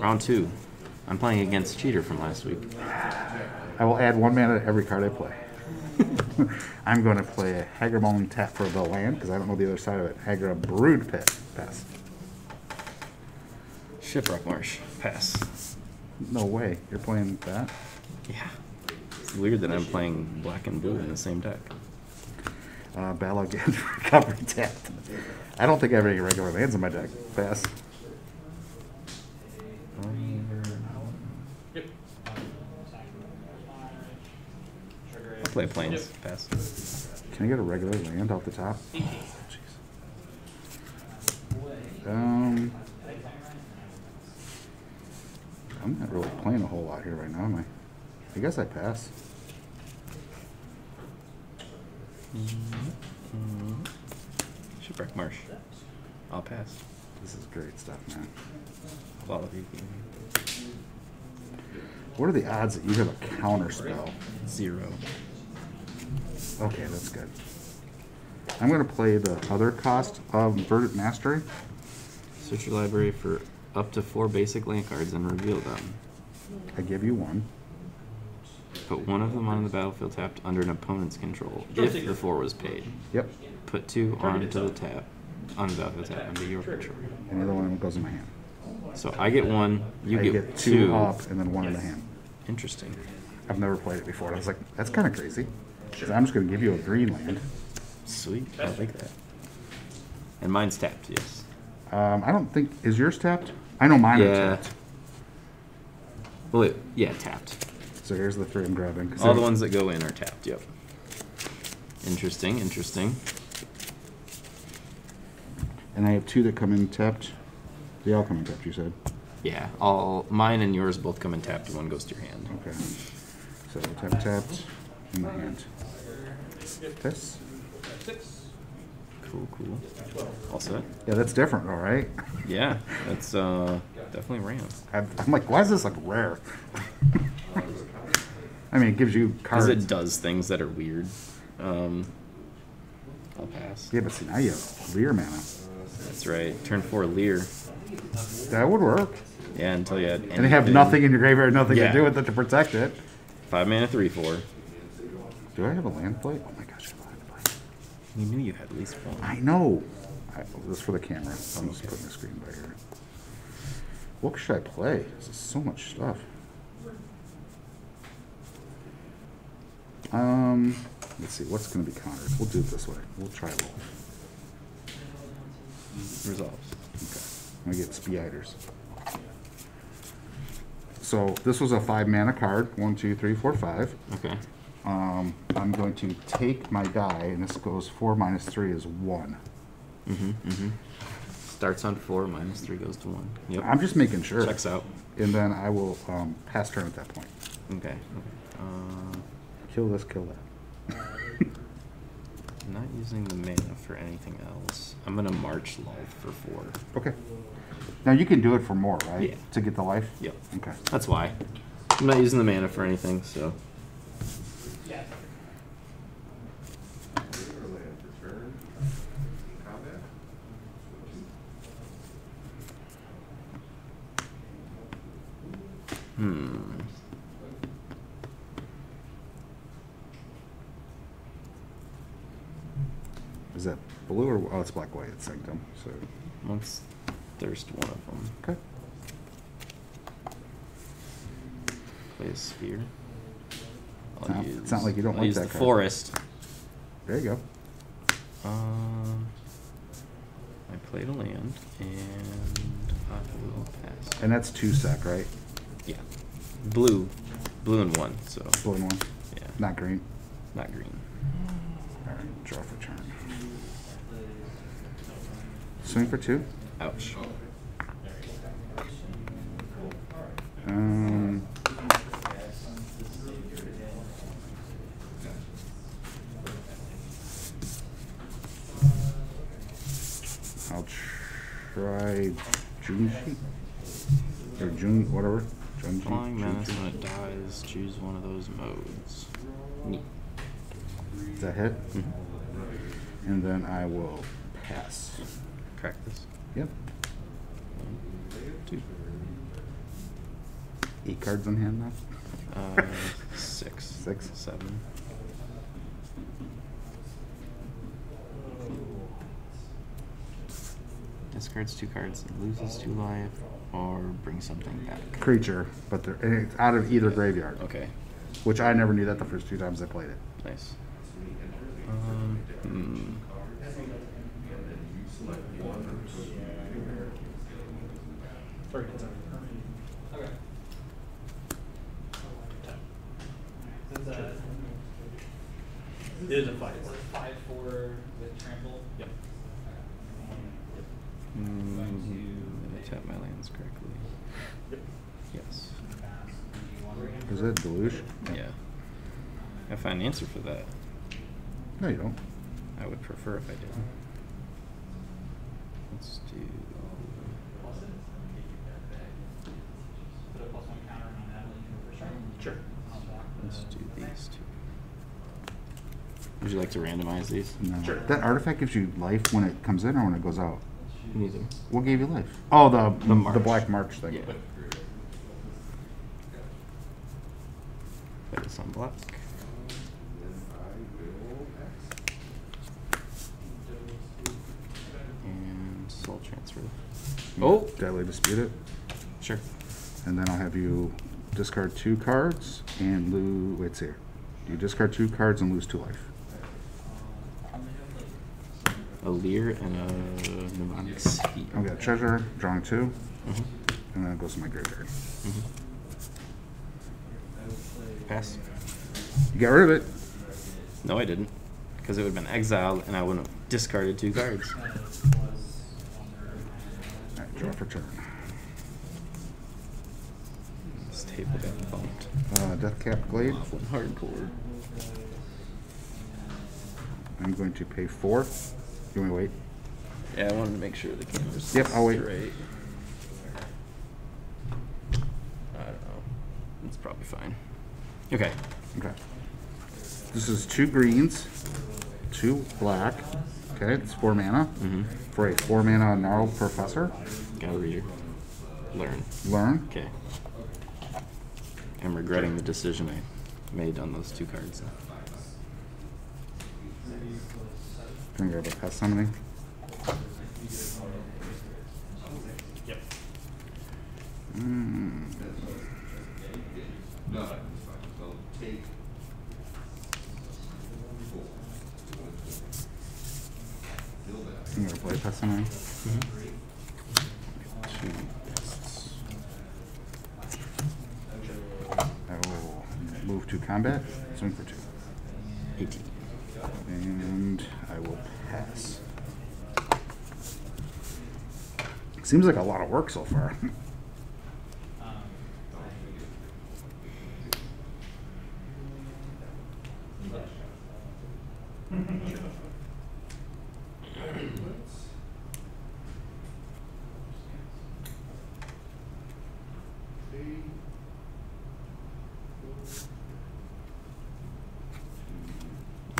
Round two. I'm playing against Cheater from last week. I will add one mana to every card I play. I'm going to play a Hagerbone tap for the land because I don't know the other side of it. Hagra Broodpit. Pass. Shipwreck Marsh. Pass. No way. You're playing that? Yeah. It's weird that I'm playing black and blue in the same deck. Uh, Battle again. Recovery tap. I don't think I have any regular lands in my deck. Pass. Play plains. Pass. Can I get a regular land off the top? Oh. Um, I'm not really playing a whole lot here right now, am I? I guess I pass. Shipwreck Marsh. I'll pass. This is great stuff, man. A lot of you. What are the odds that you have a counter spell? Zero. Okay, that's good. I'm going to play the other cost of Verdant Mastery. Search your library for up to four basic land cards and reveal them. I give you one. Put one of them on the battlefield tapped under an opponent's control if the four was paid. Yep. Put two onto the tap, on the battlefield tap under your control. And the other one goes in my hand. So I get one, you I get, get two, two. up and then one in the hand. Interesting. I've never played it before. I was like, that's kind of crazy. So I'm just going to give you a green land. Sweet. I like that. And mine's tapped, yes. Um, I don't think is yours tapped. I know mine are Yeah. tapped. Well, it, yeah, tapped. So here's the three I'm grabbing. 'cause All the ones that go in are tapped, yep. Interesting, interesting. And I have two that come in tapped. They all come in tapped. You said. Yeah, all mine and yours both come in tapped. One goes to your hand. Okay. So tap tapped in the hand. This. Cool, cool. All set. Yeah, that's different, all right. Yeah, that's uh, definitely RAM. I'm, I'm like, why is this like rare? I mean, it gives you cards. Because it does things that are weird. Um, I'll pass. Yeah, but see now you have Lier mana. That's right. Turn four Lier. That would work. Yeah, until you had. And they have nothing in your graveyard, nothing Yeah. to do with it to protect it. Five mana, three four. Do I have a land plate? Oh my gosh, I have a land plate. You knew you had at least one. I know. I, this is for the camera. I'm just putting the screen by here. What should I play? This is so much stuff. Um, let's see. What's going to be countered? We'll do it this way. We'll try roll. Resolves. Okay. I'm gonna get Speiders. So this was a five mana card. One, two, three, four, five. Okay. Um, I'm going to take my die, and this goes four minus three is one. Mm-hmm. Mm-hmm. Starts on four, minus three goes to one. Yep. I'm just making sure. Checks out. And then I will um, pass turn at that point. Okay. Uh, Kill this, kill that. I'm not using the mana for anything else. I'm gonna march lull for four. Okay. Now you can do it for more, right? Yeah. To get the life. Yep. Okay. That's why. I'm not using the mana for anything, so. Hmm. Is that blue or oh, it's black white? It's sanctum. So Let's thirst one of them. okay. Play a sphere. It's not- it's not like you don't I'll like use that the card. forest. There you go. Um, I played a land, and I will pass. And that's two sec, right? Yeah, blue, blue and one. So Blue and one. yeah, Not green. not green. All right. Draw for turn. Swing for two. Ouch. Um, I'll try Junji or Jun whatever. Junji. Flying menace Junji. when it dies, choose one of those modes. Neat. Does that hit? And then I will pass. Crack this. Yep. One, two. eight cards in hand now. Uh, six. Six? Seven. Discards two cards, loses two life, or brings something back. Creature, but they're it's out of either graveyard. Okay, Which I never knew that the first two times I played it. nice. Um, hmm. Okay. It's a, It is a fight. it's a five four with trample. Yep. Mm, Did I tap my lands correctly? Yep. Yes. Is it deluge? Yeah. I find an answer for that. No, you don't. I would prefer if I did. Let's do. Put a plus one counter on that link for first round. Sure. Let's do these two. Would you like to randomize these? No. Sure. That artifact gives you life when it comes in or when it goes out. Neither. What gave you life? Oh, the The the, march. black march thing. Yeah. Put this on black. And soul transfer. Oh! Deadly dispute it. Sure. And then I'll have you discard two cards and lose. Wait, see here. You discard two cards and lose two life. A Lier and a mnemonic sphere. I've got treasure, drawing two, Mhm. and then it goes to my graveyard. Mhm. Pass. You got rid of it. No, I didn't. Because it would have been exiled and I wouldn't have discarded two cards. All right, draw for turn. This table got bumped. Uh, Deathcap Glade. Awful hardcore. I'm going to pay four. You want me to wait? Yeah, I wanted to make sure the camera's Yep, I'll wait. straight. I don't know. It's probably fine. Okay. Okay. This is two greens, two black. Okay, it's four mana. Mm-hmm. For a four mana gnarled professor. Gotta read. Learn. Learn. Okay. I'm regretting the decision I made on those two cards. Gonna grab a pest summoning. Yep. Mm. I'm gonna play pest summoning. Two pests. I will move to combat. Swing for two. 18. And I will pass. Seems like a lot of work so far.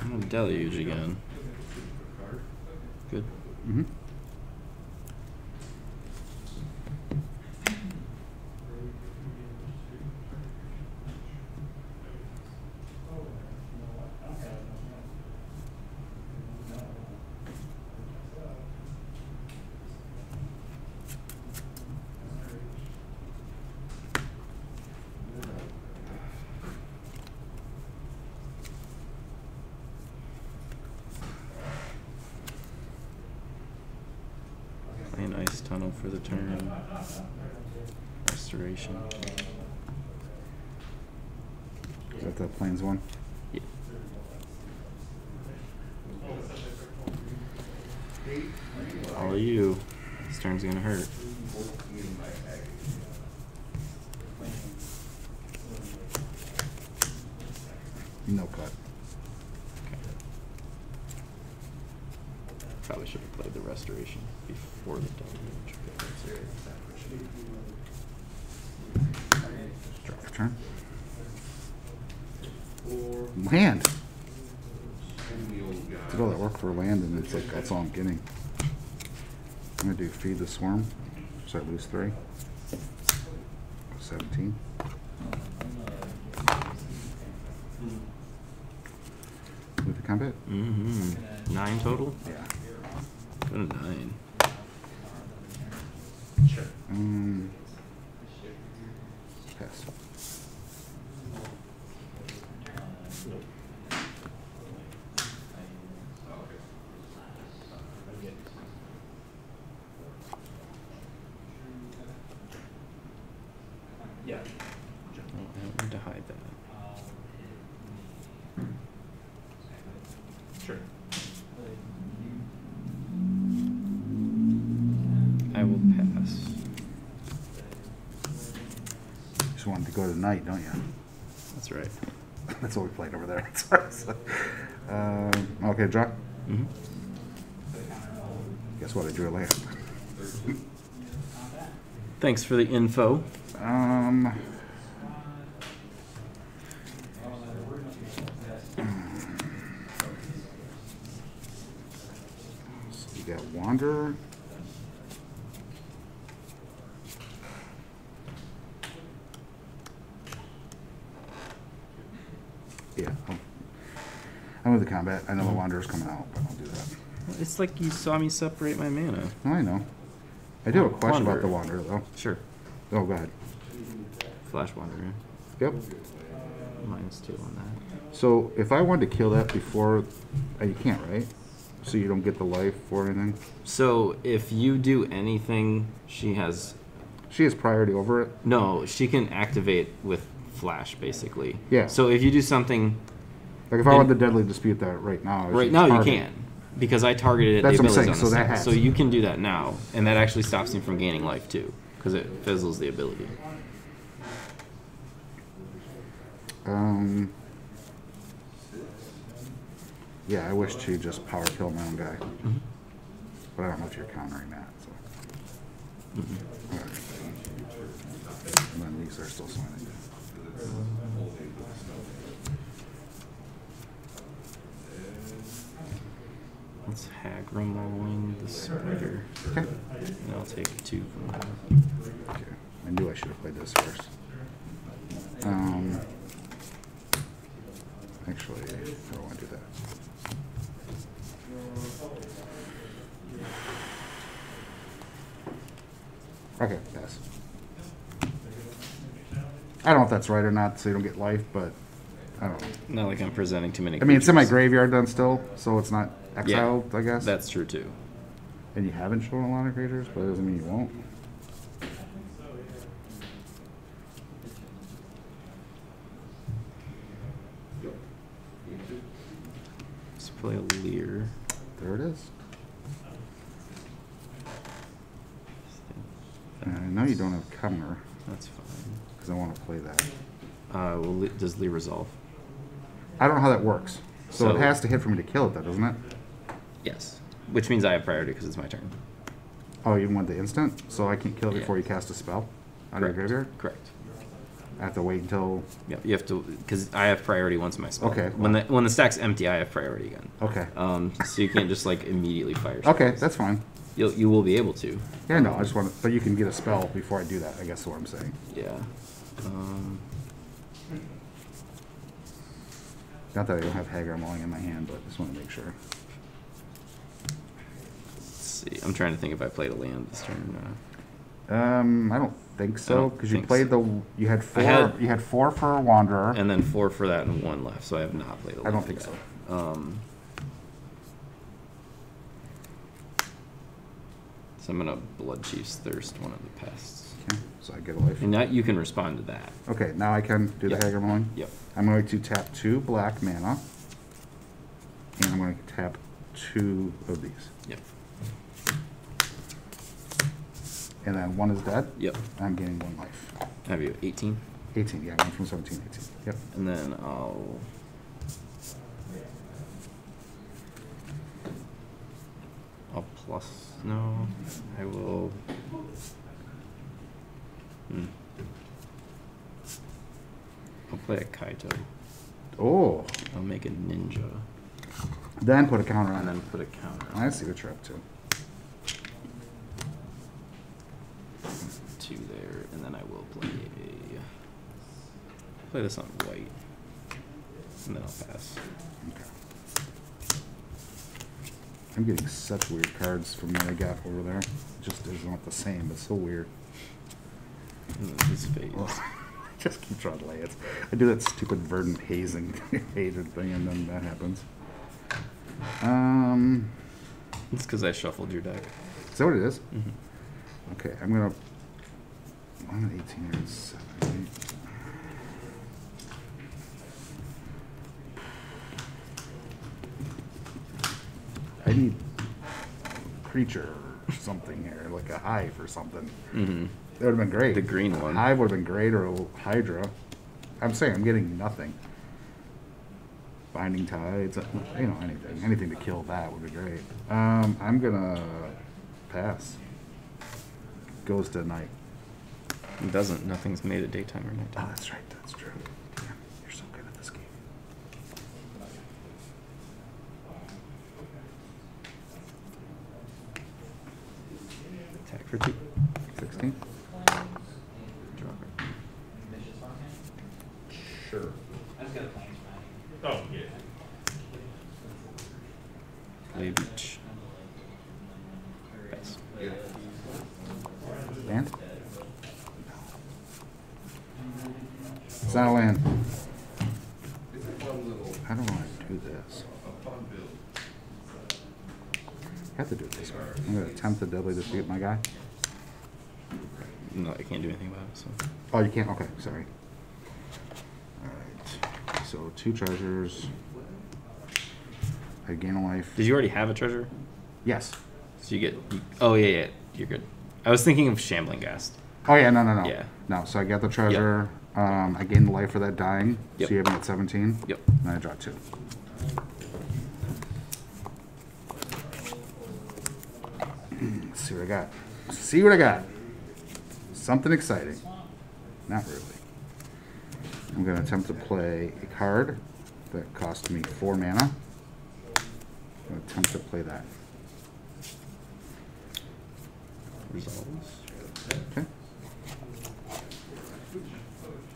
Um, I'm gonna again. Good. hmm Play an ice tunnel for the turn. Restoration. Is that the plains one? Yeah. All you. This turn's gonna hurt. No cut. Probably should have played the restoration before the deluge. Draw for turn. Land. Did all that work for land, and it's like that's all I'm getting. I'm gonna do feed the swarm. So I lose three. Seventeen. Move the combat. Mm-hmm. Nine total. Yeah. Nine. Sure. Um, That's what we played over there. So, um, okay, draw. Mm-hmm. Guess what? I drew a land. Thanks for the info. Um. So you got Wanderer. Yeah. I'll, I'm with the combat. I know the Wanderer's coming out, but I'll do that. It's like you saw me separate my mana. No, I know. I do have a question about the Wanderer. Wanderer, though. Sure. Oh, go ahead. Flash Wanderer. Yep. Minus two on that. So if I wanted to kill that before, uh, you can't, right? So you don't get the life or anything. So if you do anything, she has She has priority over it. no. She can activate with Flash, basically. Yeah. So if you do something Like if I And- wanted to deadly dispute that right now. I right should now, you target- can because I targeted it. That's the what I'm abilities saying, on the so that stack. has- So you can do that now, and that actually stops me from gaining life too, because it fizzles the ability. Um. Yeah, I wish to just power kill my own guy, Mm-hmm. but I don't know if you're countering that. So. Mm-hmm. Alright. And then these are still swinging. Let's Hagra Mauling the spider, Okay. and I'll take two from that. Okay. I knew I should have played this first. Um. Actually, I don't want to do that. Okay, pass. I don't know if that's right or not, so you don't get life, but I don't know. Not like I'm presenting too many. I mean, it's in my graveyard then still, so it's not exiled, I guess. That's true too. And you haven't shown a lot of creatures, but it doesn't mean you won't. Let's play a Lier. There it is. And I know you don't have counter, That's fine. because I want to play that. Uh, well, does Lee resolve? I don't know how that works. So, So- it has to hit for me to kill it, though, doesn't it? Yes. Which means I have priority because it's my turn. Oh, you want the instant? So I can't kill it Yeah. before you cast a spell on of your graveyard? Correct. I have to wait until. Yep. You have to because I have priority once my spell. Okay. When the when the stack's empty, I have priority again. Okay. Um. So you can't just like immediately fire. Okay, that's fine. You'll you will be able to. Yeah, no, I just want to. But you can get a spell before I do that, I guess is what I'm saying. Yeah. Um. Not that I don't have Hagra Mauling in my hand, but just want to make sure. See. I'm trying to think if I played a land this turn. Um, I don't think so because you played so. the you had four had- you had four for a Wanderer. and then four for that and one left, so I have not played a land. I don't think yet. Um. So I'm gonna Bloodchief's Thirst one of the pests. okay, so I get a life. And now you can respond to that. Okay, now I can do Yep. the Hagra Mauling. Yep. I'm going to tap two black mana, and I'm going to tap two of these, Yep. And then one is dead. Yep. I'm gaining one life. Have you 18? 18, yeah, I went from 17 to 18. Yep. And then I'll. I'll plus. No, I will. Hmm. I'll play a Kaito. Oh, I'll make a ninja. Then put a counter on And then put a counter. On. I see what you're up to. Two there, and then I will play a. Play this on white. And then I'll pass. Okay. I'm getting such weird cards from what I got over there. It just isn't the same. It's so weird. His face. just keep trying to lay it. I do that stupid verdant hazing hated thing, and then that happens. Um, It's because I shuffled your deck. is that what it is? Mhm. Okay, I'm gonna. One eighteen here and seven. eight. I need creature or something here, like a hive or something. Mhm. That would have been great. The green one. Hive would have been great, or a Hydra. I'm saying I'm getting nothing. Binding tides, uh, you know, anything, anything to kill that would be great. Um, I'm gonna pass. Goes to night. It doesn't. Nothing's made at daytime or Oh, nighttime. that's right. That's true. Damn, you're so good at this game. Attack for two. Sixteen. Draw card. Sure. I just got a planes match. Oh, yeah. Leave each. Pass. Land. It's not a land. How do I do this? I have to do it this way. I'm gonna to dispute my guy. No, I can't do anything about it. So Oh, you can't, okay, sorry. Alright, so two treasures. I gain a life. did you already have a treasure? Yes. So you get. Oh yeah, yeah. You're good. I was thinking of shambling ghast. Oh, yeah, no, no, no. Yeah. No, so I got the treasure, um, I gained the life for that dying, Yep. so you have me at seventeen? Yep. And I draw two. Got. See what I got. Something exciting. Not really. I'm gonna attempt to play a card that cost me four mana. I'm gonna attempt to play that. Resolves. Okay.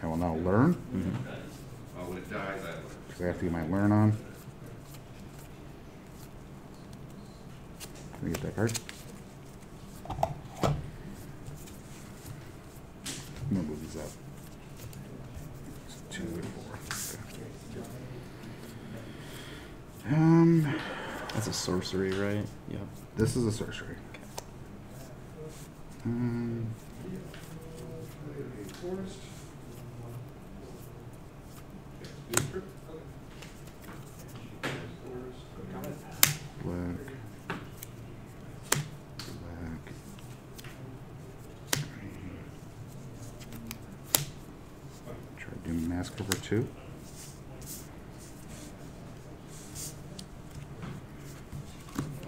I will now learn. Oh, when I because have to get my learn on. Can I get that card? I'm gonna move these up. It's two and four. Okay. Um, That's a sorcery, right? Yep. this is a sorcery. Um, black, black, green. Try to do mask over two.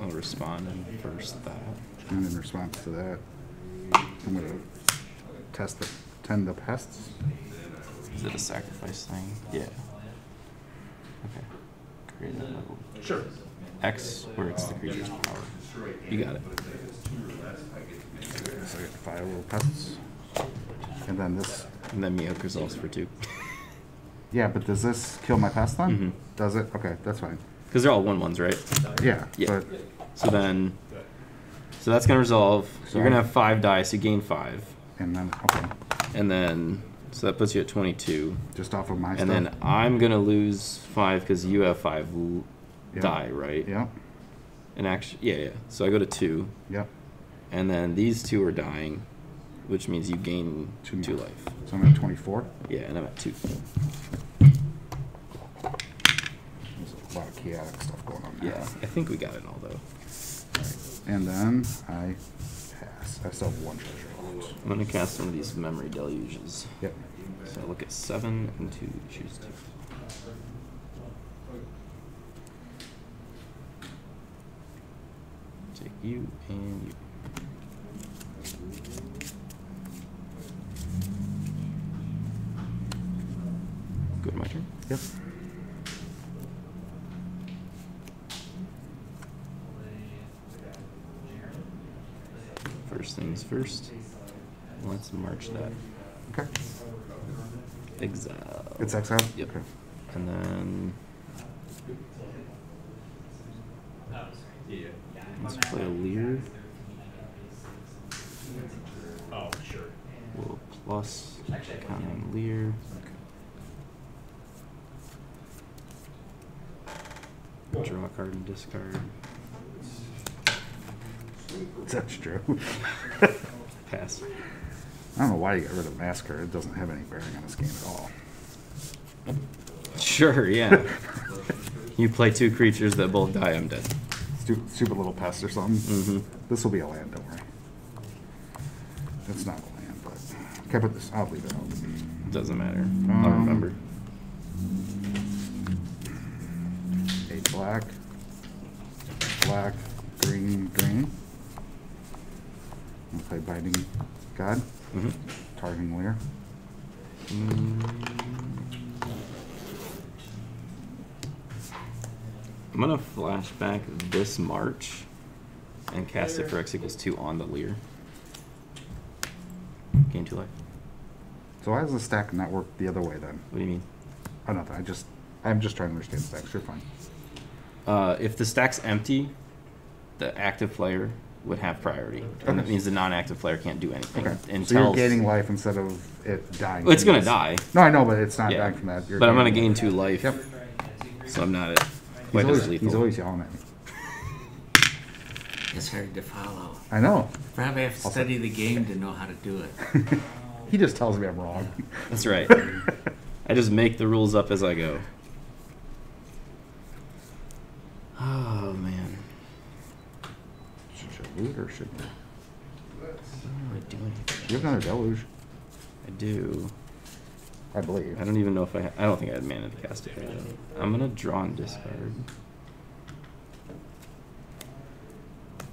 I'll respond and first that. And in response to that, I'm gonna test the tend the pests. Is it a sacrifice thing? Yeah. Okay. Create that level. Sure. X, where it's the creature's power. You got it. So I get five little pests. And then this And then Miyok resolves for two. yeah, but does this kill my pest then? Mhm. Does it? Okay, that's fine. Because they're all one ones, right? Yeah. Yeah. But So then, so that's gonna resolve. So You're gonna have five dice. You gain five, and then okay. and then so that puts you at twenty-two. Just off of my And stuff. then I'm gonna lose five because you have five Yeah. die, right? Yeah. And actually, yeah, yeah. So I go to two, Yep. and then these two are dying, which means you gain Two two, life. So I'm at twenty four. Yeah, and I'm at two. There's a lot of chaotic stuff going on there. Yeah, I think we got it all though. And then I pass. I still have one treasure left. I'm gonna cast one of these memory deluges. Yep. So I look at seven and two, choose two. Take you and you. Good, my turn. Yep. First things first. Let's march that. Okay. Exile. It's exiled? Yep. Okay. And then Yeah. Let's play a Lier. Oh, sure. Little plus. Counting Lier. Draw a card and discard. That's true. Pass. I don't know why you got rid of Massacre. It doesn't have any bearing on this game at all. Sure, yeah. you play two creatures that both die, I'm dead. Stupid, stupid little pest or something. Mm-hmm. This will be a land, don't worry. That's not a land, but I put this? I'll leave it out. Doesn't matter. Um, I'll remember. Eight black, green, green. I'll Binding God, Mm-hmm. targeting Lier. I'm gonna flashback this March and cast it for X equals two on the Lier. Gain two life. So why does the stack not work the other way then? What do you mean? Oh, nothing. I just, I'm just trying to understand stacks. You're fine. Uh, if the stack's empty, the active player would have priority, and that means the non-active player can't do anything Okay. until. so you're gaining life instead of it dying. Well, it's from gonna this. die. No, I know, but it's not Yeah. dying from that. You're But I'm gonna gaining gain two life. Yep. So I'm not at He's quite always, lethal. he's always yelling at me. It's hard to follow. I know. Probably have to Also- study the game to know how to do it. he just tells me I'm wrong. That's right. I just make the rules up as I go. Oh man, Should or should you? I don't really do anything. You have another deluge, I do. I believe. I don't even know if I. Ha- I don't think I had mana to cast it. There, though. I'm gonna draw and discard.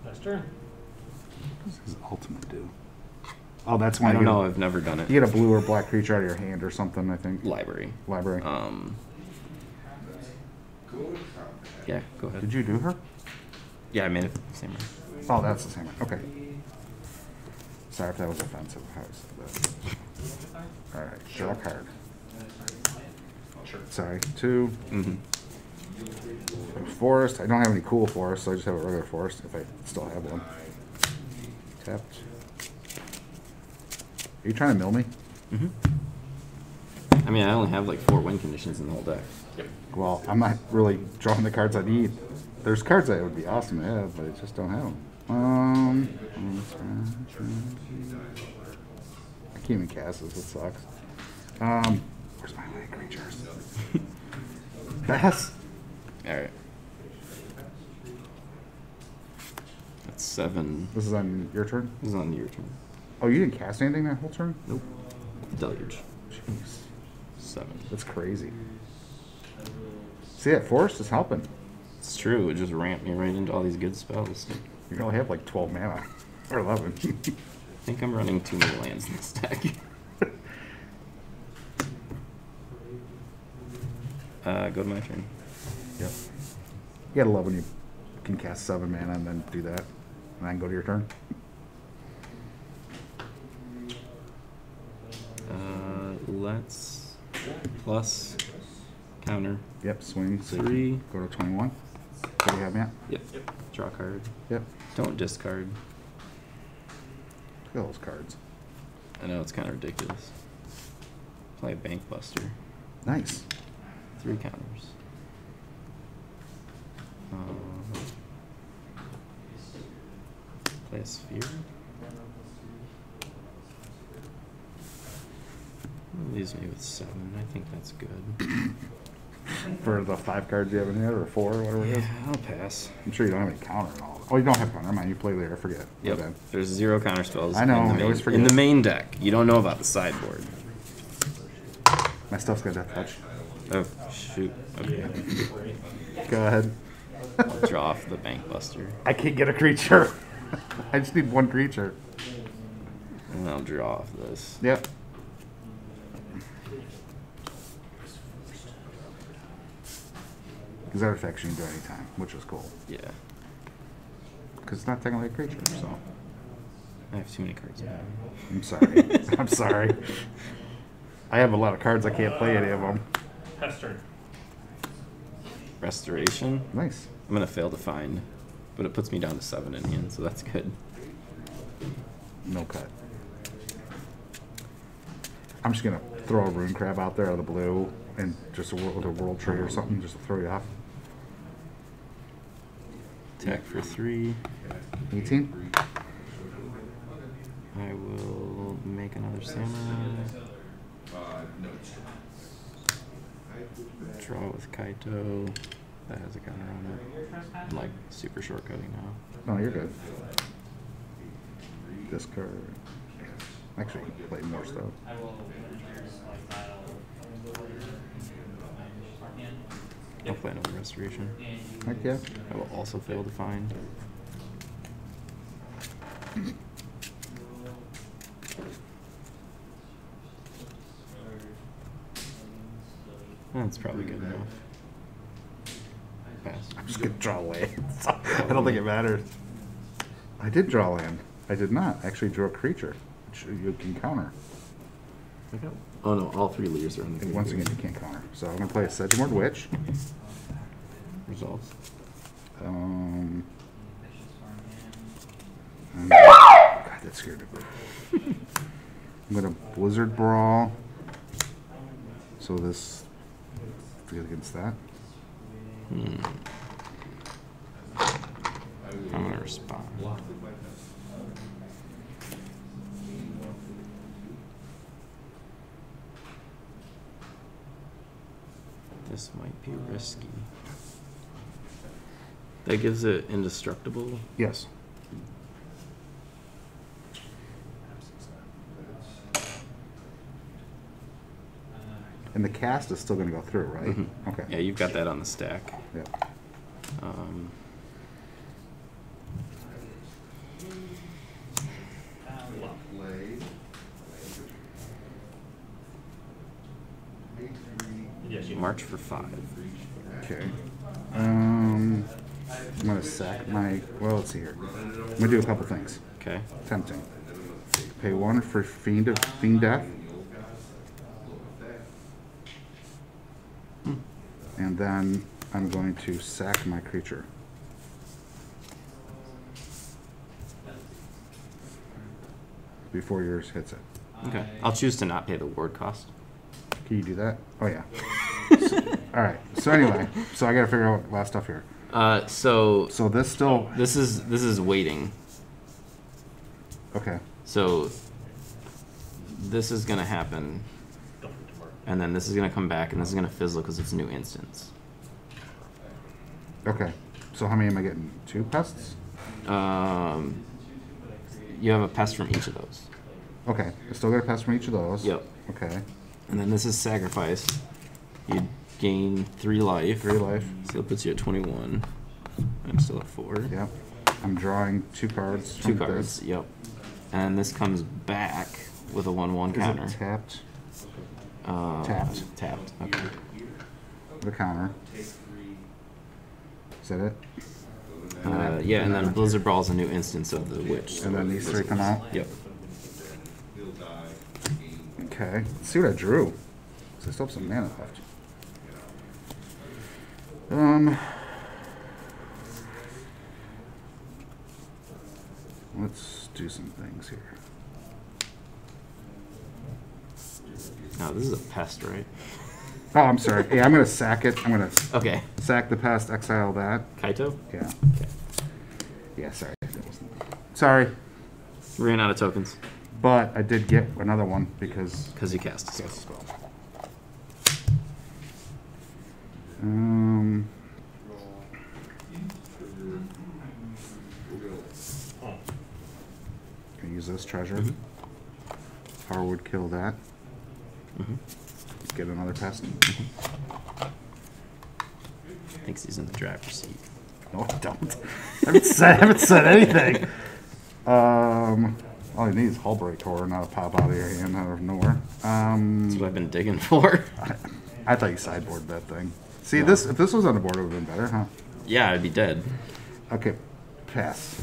Last turn. What does his ultimate do? Oh, that's I when don't you know. I've never done it. you get a blue or black creature out of your hand or something. I think. Library. Library. Um. Yeah. Go ahead. Did you do her? Yeah, I made it same way. Oh, that's the same. Okay. Sorry if that was offensive. How I said that. All right, draw a card. Sorry, two. Mm-hmm. Forest. I don't have any cool forest, so I just have a regular forest if I still have one. Tapped. Are you trying to mill me? Mm-hmm. I mean, I only have like four win conditions in the whole deck. Well, I'm not really drawing the cards I need. There's cards that would be awesome to have, but I just don't have them. Um, I can't even cast this. It sucks. Um, where's my land creatures? Bass. All right. That's seven. This is on your turn. This is on your turn. Oh, you didn't cast anything that whole turn? Nope. Deluge. Jeez, Seven. that's crazy. See that forest is helping. It's true. It just ramped me right into all these good spells. You only have like 12 mana or 11. I think I'm running too many lands in this deck. uh, go to my turn. Yep. You gotta love when you can cast seven mana and then do that, and then go to your turn. Uh, let's plus counter Yep, swing. So three. Go to 21. What do you have, Matt? Yep. Draw a card. Yep. Don't discard. Look at those cards. I know it's kind of ridiculous. Play a Bankbuster. Nice. Three counters. Um, play a sphere. Leaves me with seven. I think that's good. For the five cards you have in there, or four, or whatever it is. Yeah, I'll pass. I'm sure you don't have any counter and all. Oh, you don't have counter. Never mind. You play later. I forget. My Yep. bad. There's zero counter spells. I know, In the, I main, always forget. in the main deck. You don't know about the sideboard. My stuff's got death touch. Oh shoot. Okay. Go ahead. I'll draw off the Bankbuster, I can't get a creature. I just need one creature. and I'll draw off this. Yep. Because artifacts you can do any time, which is cool. Yeah. Because it's not technically a creature, so. I have too many cards. in my hand. I'm sorry. I'm sorry. I have a lot of cards. I can't play any of them. Pest turn. Restoration. Nice. I'm gonna fail to find But it puts me down to seven in hand, so that's good. No cut. I'm just gonna throw a rune crab out there out of the blue and just a world, a world tree or something just to throw you off. Attack for three. 18? I will make another samurai. Draw with Kaito. That has a counter on it. I'm like super shortcutting now. No, you're good. Discard. Actually, play more stuff. I will like tile. I'll play another restoration. Heck yeah. I will also fail to find. That's probably good enough. Pass. I'm just gonna draw land. I don't think it matters. I did draw land. I did not. I actually drew a creature, which you can counter. Oh no, all three leaders are on the And once again, you can't counter. So I'm gonna play a Sedgemoor Witch. Resolves. Um, and- God, that scared me. I'm gonna Blizzard Brawl. So this against that. Hmm. I'm gonna respond. This might be risky. That gives it indestructible. Yes. And the cast is still gonna go through, right? Mhm. Okay. Yeah, you've got that on the stack. Yeah. Um, Play. Yes, you. March for five. Okay. Um, I'm gonna sack my. Well, let's see here. I'm gonna do a couple things. Okay. Tempting. Pay one for fiend of fiend death, and then I'm going to sack my creature. Before yours hits it. Okay. I'll choose to not pay the ward cost. Can you do that? Oh yeah. All right. So anyway, so I gotta figure out last stuff here. Uh, so So this still this is this is waiting. okay. So this is gonna happen, Don't forget to mark. and then this is gonna come back, and this is gonna fizzle because it's a new instance. Okay. So how many am I getting? Two pests? Um, you have a pest from each of those. Okay. I still got a pest from each of those. Yep. Okay. And then this is sacrifice. You gain three life. Three life. So that puts you at 21. I'm still at four. Yep. I'm drawing two cards. Two cards. this. Yep. And this comes back with a 1 1 Is counter. it tapped? Uh, tapped? Tapped. Okay. The counter. Is that it? Uh, yeah, and then Blizzard Brawl is a new instance of the Witch. so And then these three come out? Yep. He'll die. Gain. Okay. Let's see what I drew. 'Cause I still have some mana left. Um. Let's do some things here. Oh, this is a pest, right? Oh, I'm sorry. Yeah, I'm gonna sack it. I'm gonna Okay. sack the pest, exile that. Kaito? Yeah. Okay. Yeah, sorry. Sorry. Ran out of tokens But I did get another one because because he cast a spell. Yes, spell. Um, Oh, can use this treasure. Mhm. Power would kill that. Mhm. Get another pest. Thinks he's in the driver's seat. No, I don't. I haven't said, I haven't said anything. Um, all you need is Hullbreaker Horror, not a pop out of your hand out of nowhere. That's Um, what I've been digging for. I, I thought you sideboarded that thing. See, No. this if this was on the board, it would have been better, huh? yeah, I'd be dead. Okay, pass.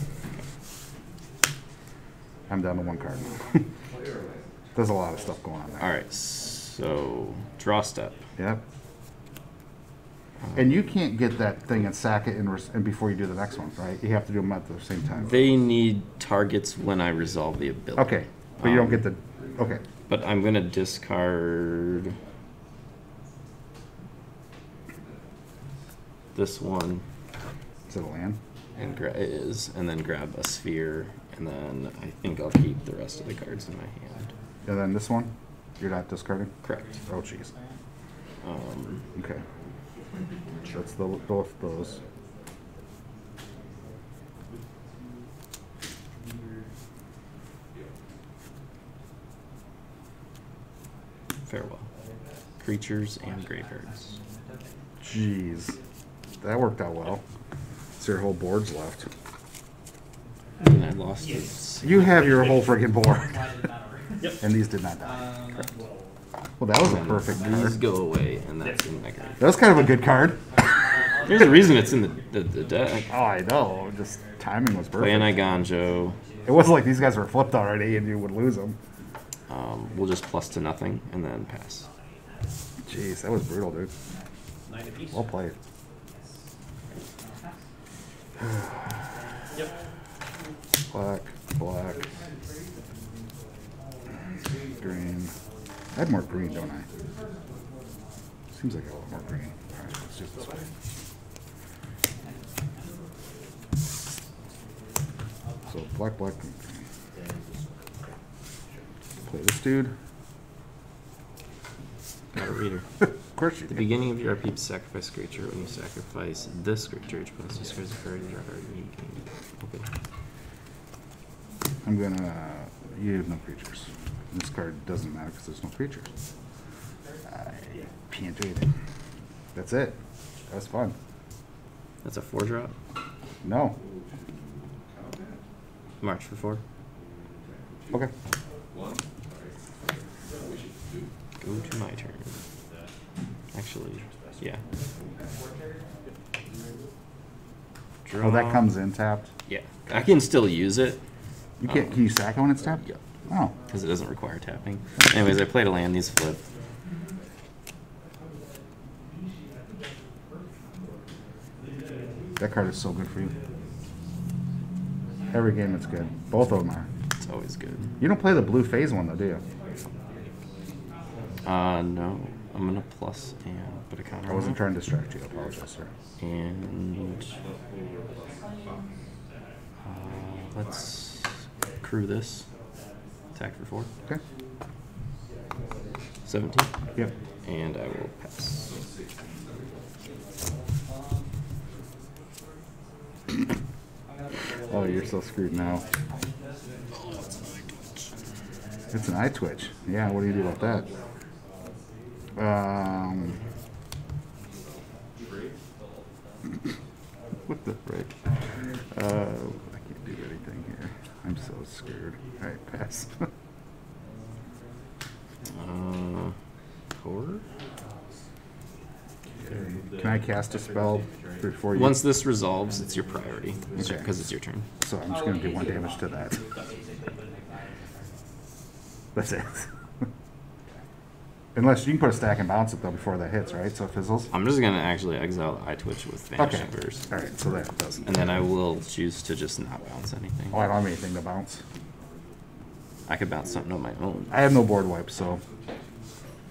I'm down to one card. There's a lot of stuff going on there. All right, so draw step. Yep. And you can't get that thing and sack it and, and before you do the next one, right? You have to do them at the same time. They need targets when I resolve the ability. Okay, but you don't Um, get the, okay. But I'm gonna discard this one Is it a land? and gra- it is, and then grab a sphere, and then I think I'll keep the rest of the cards in my hand. And then this one, you're not discarding? Correct. Oh, jeez. Um, Okay. That's the, both those. farewell. Creatures and graveyards. Jeez. That worked out well. So your whole board's left. And I lost it. You have your whole friggin' board. Why did it not work? And these did not die. Um, Well, that was a And perfect These go away, and that's in my grave. That was kind of a good card. There's a reason it's in the, the, the deck. Oh, I know. Just timing was perfect. Play an perfect. Eiganjo. It wasn't like these guys were flipped already and you would lose them. Um, we'll just plus to nothing and then pass. Jeez, that was brutal, dude. Nine apiece. Well played. Yep. Black, black, green. I had more green, don't I? Seems like I have more green. All right, let's do this way. So black, black, green, green. Play this dude. Got a reader. of course you At the did. beginning of your upkeep, sacrifice creature. When you sacrifice this creature, each opponent discards a card in your card. You gain. Okay. I'm gonna. You have no creatures. This card doesn't matter because there's no creatures. I can't do anything. That's it. That's fun. That's a four drop. No. March for four. Okay. Go to my turn. Actually, yeah. Draw. Oh, that comes in tapped. Yeah, I can still use it. You can't. Can you sack it when it's tapped? Yeah, Oh. because it doesn't require tapping. Anyways, I played a land. These flip. That card is so good for you. Every game it's good. Both of them are. It's always good. You don't play the blue phase one though, do you? Uh, no. I'm gonna plus and put a counter. I wasn't trying to distract you. I apologize, sir. And uh, let's crew this. Attack for four. Okay. 17. Yep. And I will pass. Oh, you're so screwed now. It's an eye twitch. Yeah, what do you do about that? Um. what the frick? Uh, I can't do anything here. I'm so scared. Alright, pass. Uh, horror? Can I cast a spell before you? Once this resolves, it's your priority. Okay. Because it's your turn. So I'm just gonna do one damage to that. That's it. Unless you can put a stack and bounce it though before that hits, right? So it fizzles. I'm just going to actually exile Eye Twitch with Vanishing Okay. Verse. All right, so that doesn't. And then I will choose to just not bounce anything. Oh, I don't have anything to bounce. I could bounce something on my own. I have no board wipe, so.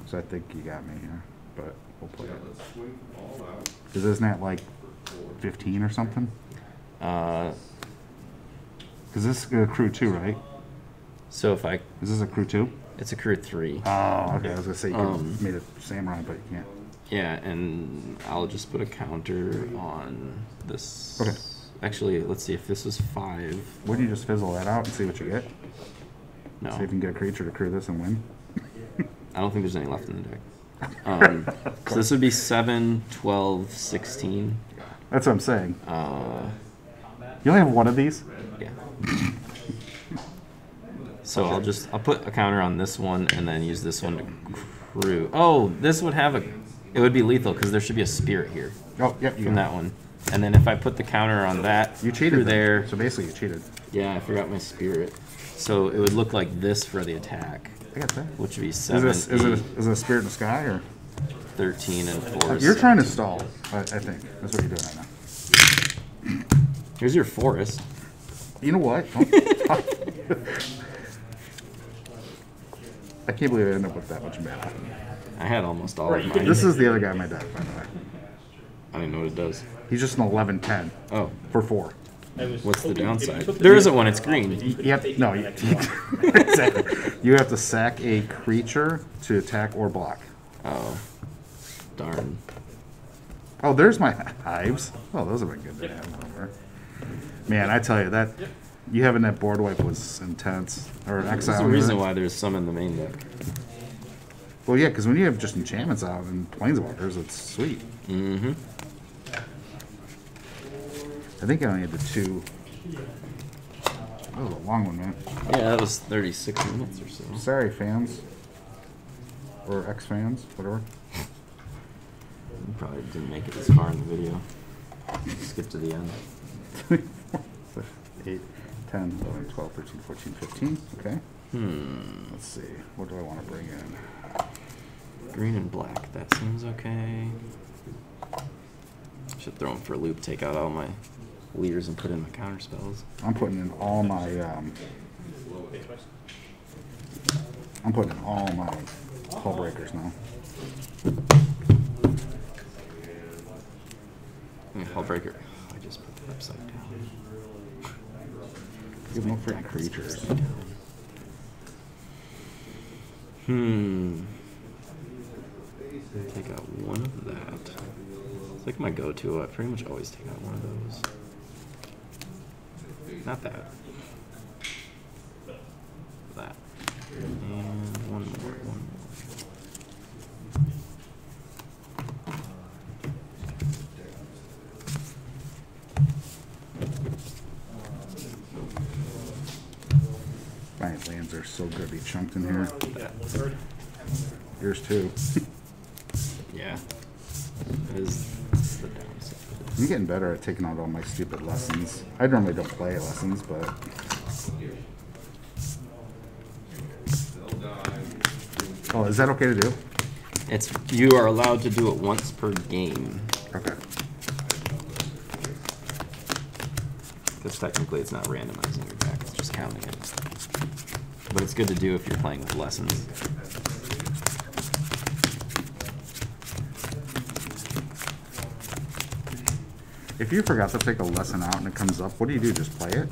So I think you got me here, but we'll play it. Let's swing all out. Cause isn't that like 15 or something? Uh, Cause this is a crew two, right? so if I, Is this a crew two? It's a crew three. Oh, okay. I was gonna say you could Um, made it samurai, but you can't. Yeah, and I'll just put a counter on this. Okay. Actually, let's see if this was five. Wouldn't you just fizzle that out and see what you get? No, See if you can get a creature to crew this and win. I don't think there's any left in the deck. Um, so this would be 7, 12, 16. That's what I'm saying. Uh, You only have one of these? yeah. So I'll just I'll put a counter on this one and then use this one to crew. Oh, this would have a it would be lethal because there should be a spirit here Oh, yep. From that one. And then if I put the counter on that. You cheated there. So basically, you cheated. Yeah, I forgot my spirit. So it would look like this for the attack, I got that. which would be Is seven. this is it eight. is it a spirit in the sky or? 13 and four. Uh, you're trying to stall, I, I think. That's what you're doing right now. Here's your forest. You know what? Don't- I can't believe I ended up with that much mana. I had almost all of mine. This is the other guy in my deck, by the way. I don't even know what it does. He's just an 11 10 Oh, for four. What's the hoping if you downside? took the There lead- isn't one. It's green. You you no, you, exactly. You have to sack a creature to attack or block. Oh, darn. Oh, there's my hives. Oh, those have been good to have over. Man, I tell you that you having that board wipe was intense. Or There's exile. a reason why there's some in the main deck. Well, yeah, because when you have just enchantments out and planeswalkers, it's sweet. Mm-hmm. I think I only had the two. That was a long one, man. Yeah, that was 36 minutes or so. Sorry, fans. Or ex fans, whatever. You probably didn't make it this far in the video. Skip to the end. 8, 10, 11, 12, 13, 14, 15. Okay. Hmm. Let's see. What do I want to bring in? Green and black. That seems okay. Should throw them for a loop. Take out all my leaders and put in my counter spells. I'm putting in all my. Um, I'm putting in all my Hullbreakers now. Yeah, Hullbreaker. I just put that upside have no freaking creatures. Hmm. Take out one of that. It's like my go-to. I pretty much always take out one of those. Not. That. And one more. One more. My lands are so good to be chunked in here. Third. Yours. Yeah. That is the downside. I'm getting better at taking out all my stupid lessons. I normally don't play lessons, but oh, is that okay to do? It's you are allowed to do it once per game. Okay. Because technically it's not randomizing your deck, it's just counting it. But it's good to do if you're playing with lessons. If you forgot to take a lesson out and it comes up, what do you do? Just play it?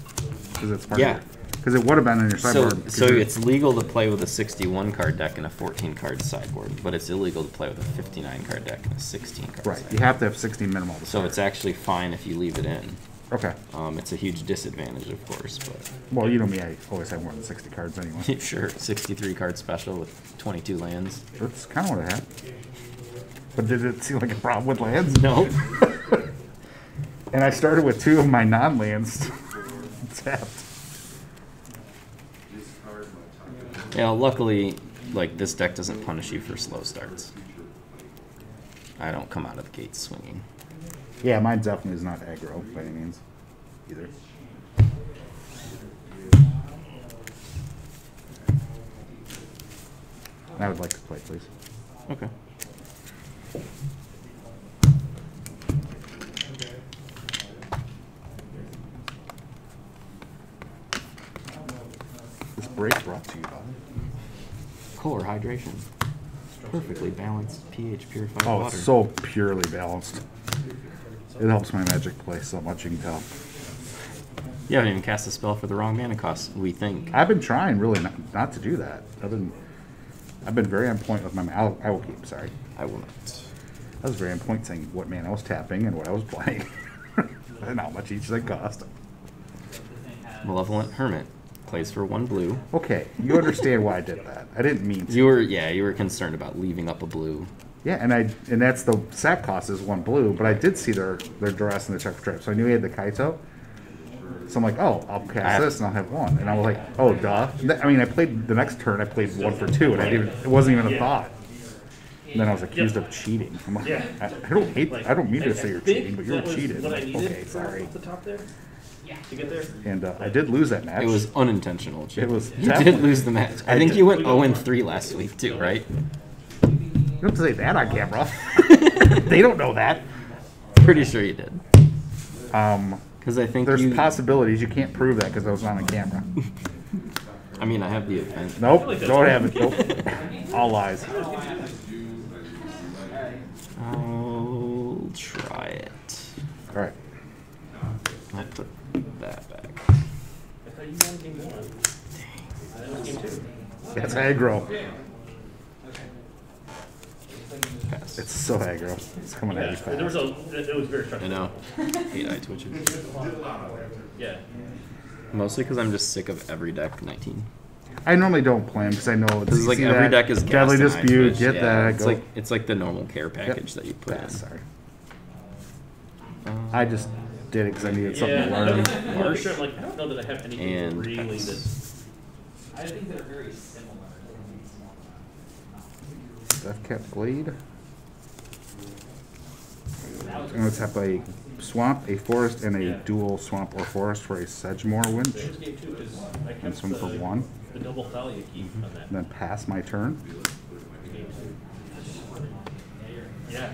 Because it's part Yeah. Because it would have been in your So, so it's legal to play with a 61 card deck and a 14 card sideboard, but it's illegal to play with a 59 card deck and a 16 card right. sideboard. You have to have 16 minimal. To So start. it's actually fine if you leave it in. Okay. Um, it's a huge disadvantage, of course, but Well, you know me. I always have more than 60 cards anyway. sure, 63 card special with 22 lands. That's kind of what I had. But did it seem like a problem with lands? No. And I started with two of my non-lands tapped. Yeah, luckily, like this deck doesn't punish you for slow starts. I don't come out of the gate swinging. Yeah, mine definitely is not aggro by any means, either. I would like to play, please. Okay. This break brought to you by. Core hydration. Perfectly balanced pH purified Oh, water. it's so purely balanced. It helps my magic play so much. You can tell. You haven't even cast a spell for the wrong mana cost, we think. I've been trying really not, not to do that. I've been, I've been very on point with my. I'll, I will keep. Sorry, I will not. I was very on point saying what mana I was tapping and what I was playing, and how much each thing cost. Malevolent Hermit plays for one blue. Okay, you understand why I did that. I didn't mean to. You were, yeah, you were concerned about leaving up a blue. Yeah, and I and that's the sack cost is one blue, but I did see their their duress and their check for trip, so I knew he had the Kaito. So I'm like, oh, I'll I cast have- this and I'll have one, and I was like, oh, duh. Th- I mean, I played the next turn. I played one for two, and I didn't. It wasn't even a thought. And then I was accused of cheating. I'm like, Yeah. I, I don't hate. I don't mean I- to I say you're cheating, but you're that cheated. Like, okay, sorry. off the top there. To get there. And uh, I did lose that match. It was unintentional, Chip. It was You did definitely- lose the match. I I think did- you went 0 3 last week, too, right? You don't have to say that on camera. they don't know that. Pretty sure you did. Um, Because I think there's you. possibilities. You can't prove that because I was not on camera. I mean, I have the event. Nope, don't have it. Nope. All lies. I'll try it. All right. I put that back. I thought you won game one. And then game two. That's aggro. Pass. It's so aggro. It's coming at you Yeah, there was fast. a, it it was very I frustrating. know. Hate eye twitches. Yeah. Mostly because I'm just sick of every deck 19. I normally don't play them because I know it's This is like see every that, deck is deadly cast and eye dispute. twitch. Get Yeah, that. It's go. like it's like the normal care package that you put Pass, in. Sorry. I just did it because I needed something Yeah, to I learn. was- I was sure, I'm like, I don't know that I have anything And really pass. that. I think they're very similar. Death Cap Blade. I'm gonna tap a swamp, a forest, and a Yeah. dual swamp or forest for a Sedgemoor Witch. It game two because I And kept swing for one. the double Thalia key on that. Then pass my turn. Yeah.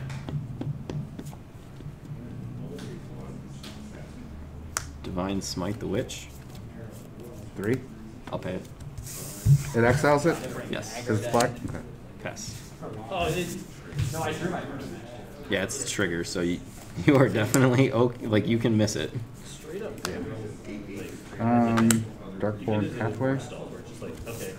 Divine Smite the Witch. Three. I'll pay it. It exiles it Yes. because it's black. Okay. Pass. Oh, it, No, I drew my first match. Yeah, it's a trigger, so you, you are definitely okay. Like you can miss it. straight up. Um, It Darkbore Pathway. word stall where it's just like, okay.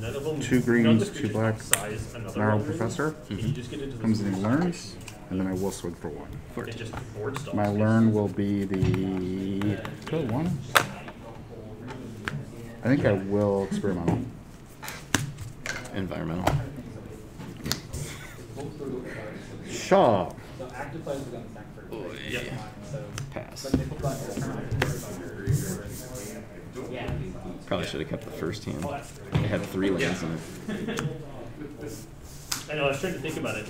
None of them. Two greens, two creatures black. Narrow. Professor. Can you just get into the Comes in and learns, and then I will swing for one. It just board stalls. My learn will be the kill one. I think I will experimental. Environmental. Shaw. So active players are going to sack first. Oy. Yep. So, Pass. but they put that as a turn on. Yeah. Probably should have kept the first hand. It had three lands in it. I know, I was trying to think about it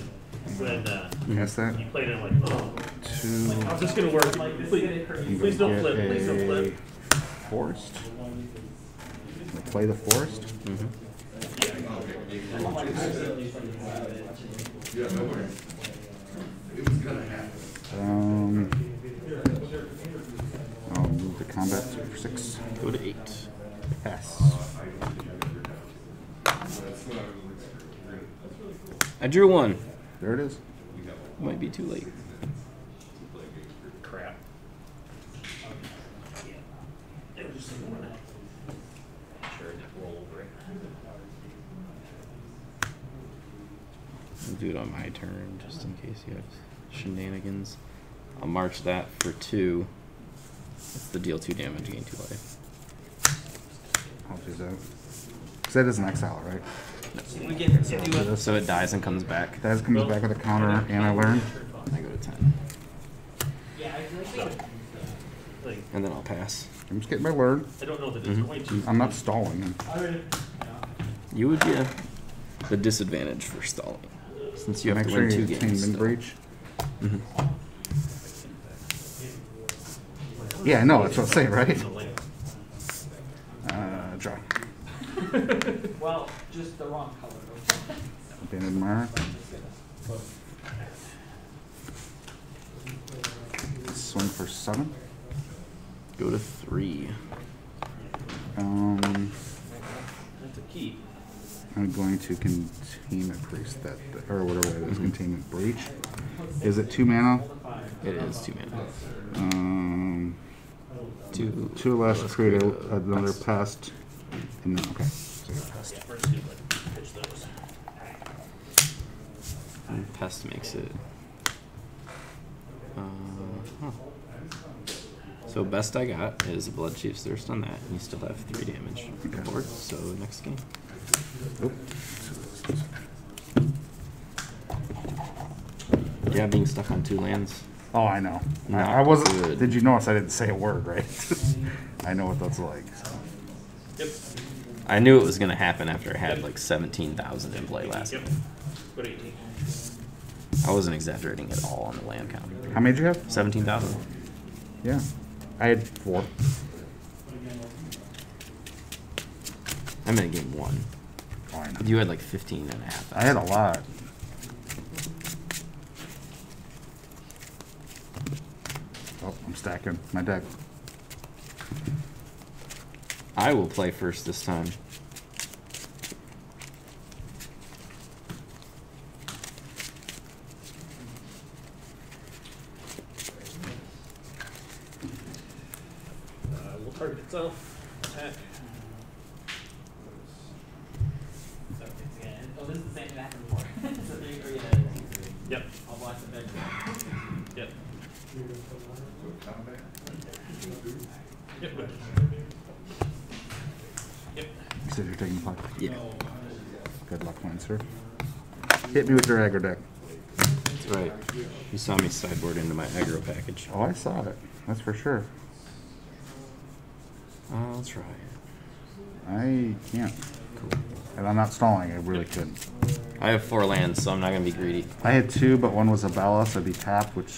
when uh, Cast that. you played it, I'm like, oh, Two. how's this gonna work? Please, please don't flip, please don't flip. Forest. Gonna Play the forest. Um, I'll move the combat to for six. Go to eight. Pass. I drew one. There it is. Might be too late. Crap. They just ignoring it. Sure, I didn't roll over it. I'll do it on my turn just in case you have shenanigans. I'll march that for two. That's the deal two damage, gain two life. I'll do that. Because that is an exile, right? We get, So do this. So it dies and comes back. That comes back with a counter, and I learn. I go to ten. Yeah, I like Like, And then I'll pass. I'm just getting my learn. I don't know that it's mm-hmm. going to. I'm not stalling. You would be a, the disadvantage for stalling. Since you have Make to sure win two you games. attain still. min breach. Mhm. Yeah, I know. That's what I'm saying, right? It's. Uh, draw. Well, just the wrong color. Abandoned Mire. Swing for seven. Go to three. Um, That's a key. I'm going to containment priest that, or whatever that is, containment breach. Is it two mana? It is two mana. Um, Two. two less, less create a, another pest. pest. And then, okay. So I got pest. Yeah, first two, like, pitch those. And pest makes it. Uh, huh. So best I got is a Bloodchief's Thirst on that, and you still have three damage on the Okay. board. So next game. Oop. Yeah, being stuck on two lands. Oh, I know. I, Not I wasn't. good. Did you notice I didn't say a word, right? I know what that's like. So. Yep. I knew it was gonna happen after I had like seventeen thousand in play last Yep. to 18. I wasn't exaggerating at all on the land count. How many did you have? Seventeen thousand. Yeah. I had four. I'm in game one. Oh. You had like 15 and a half. I had a lot. Stacking my deck. I will play first this time. Uh, will target itself. Attack. So it's again. Oh, this is the same thing that happened before. so three, three, and then two, three. Yep. I'll block the bed. Yep. So combat. Yep. Good. Yep. You said you're taking the puck. Yeah. Good luck, mine, sir. Hit me with your aggro deck. That's right. You saw me sideboard into my aggro package. Oh, I saw it. That's for sure. I'll try. it. I can't. And I'm not stalling. I really couldn't. I have four lands, so I'm not gonna be greedy. I had two, but one was a Bella, so I'd be tapped, which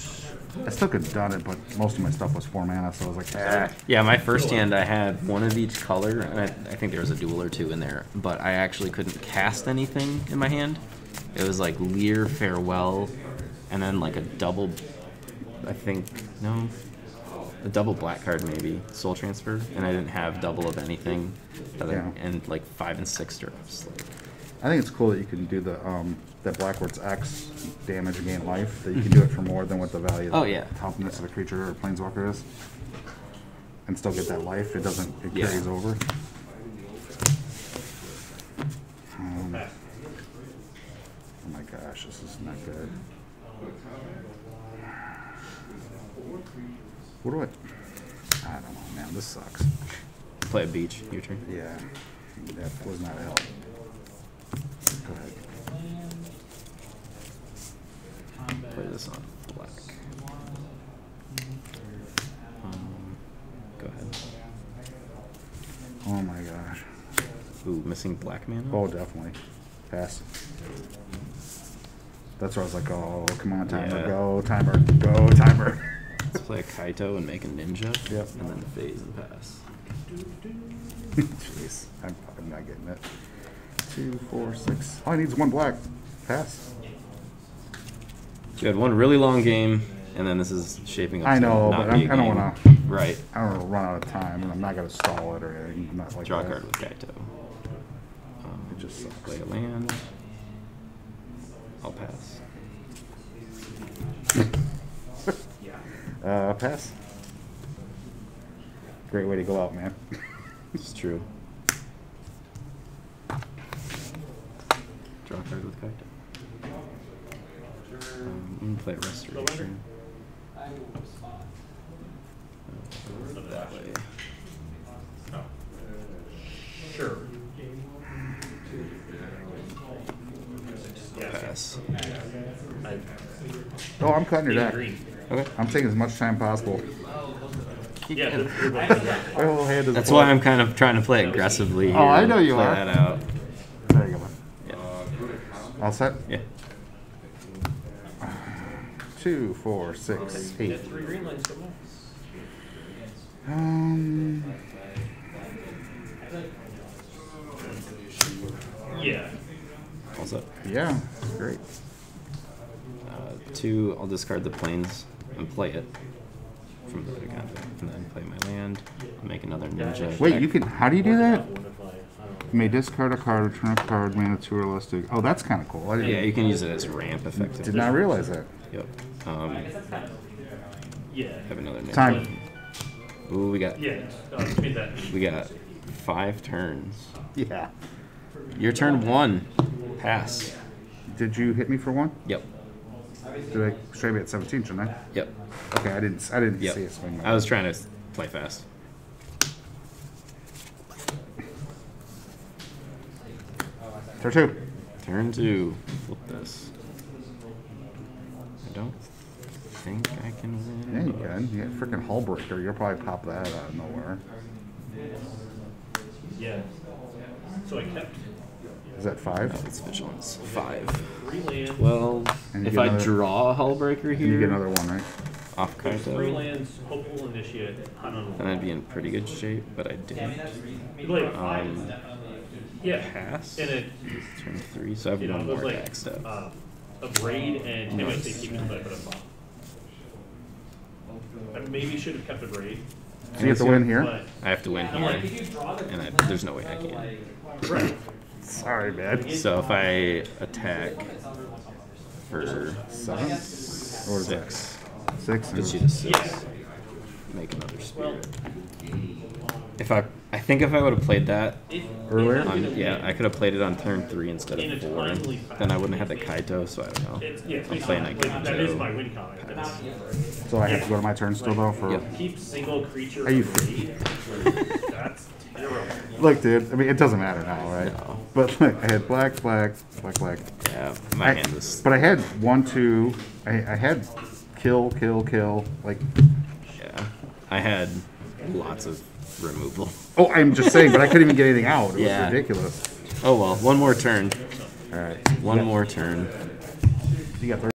I still could have done it, but most of my stuff was four mana, so I was like, ah. Yeah, my first hand I had one of each color, and I, I think there was a duel or two in there, but I actually couldn't cast anything in my hand. It was like Lier, Farewell, and then like a double, I think, no, a double black card maybe, Soul Transfer, and I didn't have double of anything, other, Yeah. and like five and six drops. I think it's cool that you can do the um that Blackwood's X damage and gain life. That you can do it for more than what the value of Oh, the yeah. toughness of a creature or planeswalker is, and still get that life. It doesn't. It carries over. Um, oh my gosh, this is not good. What do I? I don't know, man. This sucks. Play a beach, your turn. Yeah, that was not a help. Go ahead. Play this on black. Um, go ahead. Oh my gosh. Ooh, missing black mana. Oh, definitely. Pass. That's where I was like, oh, come on, timer, Yeah. go, timer, go, timer. Let's play a Kaito and make a ninja. Yep. And then the phase and pass. Jeez, I'm, I'm not getting it. Two, four, six. All I need is one black. Pass. You had one really long game, and then this is shaping up. I to know, not but I'm, I don't want to. Right. I don't want to run out of time, and I'm not gonna stall it or anything. Not like Draw that. card with Kaito. Um, It just sucks. Play a land. I'll pass. Uh, pass. Great way to go out, man. It's true. Draw a card with Kaito. Um, I'm gonna play Restoration. I will respond. Uh, that way. Oh. Sure. Yeah. I oh, I'm cutting your need deck. green. Okay. I'm taking as much time possible. Yeah. Yeah. they're- they're both green. My whole hand is That's why I'm kind of trying to play aggressively. Oh, here, I know you play are. that out. There you go. Yeah. All set? Yeah. Two, four, six, Yeah, eight. three green lines come on. Um, Yeah. All set. yeah, great. Uh, two, I'll discard the planes and play it from the account, and then play my land. I'll make another ninja. Wait, deck. you can. How do you do that? One if I, I don't know. You may discard a card, return a card, mana two or less to. Oh, that's kind of cool. I didn't, Yeah, you can use it as ramp effectively. did not realize that. Yep. Um, Yeah. have another ninja. Time. Ooh, we got Yeah. Made that. we got five turns. Yeah. Your turn one. Pass. Did you hit me for one? Yep. Did I straight me at 17, shouldn't I? Yep. Okay, I didn't. I didn't Yep. see it swing. I was trying to play fast. Turn two. Turn two. Flip this. I don't think I can win. Yeah, you can. You got freaking Hullbreaker. You'll probably pop that out of nowhere. Yeah. So I kept Is that five? No, it's vigilance. Five. three lands. Twelve. And you if get I another- draw a Hullbreaker And here, you get another one, right? off There's three Kaito, lands, hopeful initiate, Hanan. then I'd be in pretty good shape, but I didn't. Like, Um, yeah. pass. And it, Turn three, so I have you know, one it was more like, attack step. uh, a braid and him I think keep it but a I maybe should have kept it right. So you have to win here? But I have to win I'm like, here, if you draw the. and I, there's no way I can. Right. Sorry, man. So if I attack for Seven? Or what is six, Six? gets you to six, make another spirit. If I, I think if I would have played that Earlier? on, yeah, I could have played it on turn three instead of four. Then I wouldn't have fashion. the Kaito, so I don't know. It's, yeah, it's I'm playing basically- like that is Kaito. my win con. So I have to go to my turn still though for. Yep. Keep single creature Are you free. Look, dude. I mean, it doesn't matter now, right? No. But look, I had black, black, black, black. Yeah, my I- hand was. But I had one, two. I, I had kill, kill, kill. Like, Yeah, I had lots of removal. oh, I'm just saying, but I couldn't even get anything out. It was ridiculous. Oh well, one more turn. All right. One more turn. You got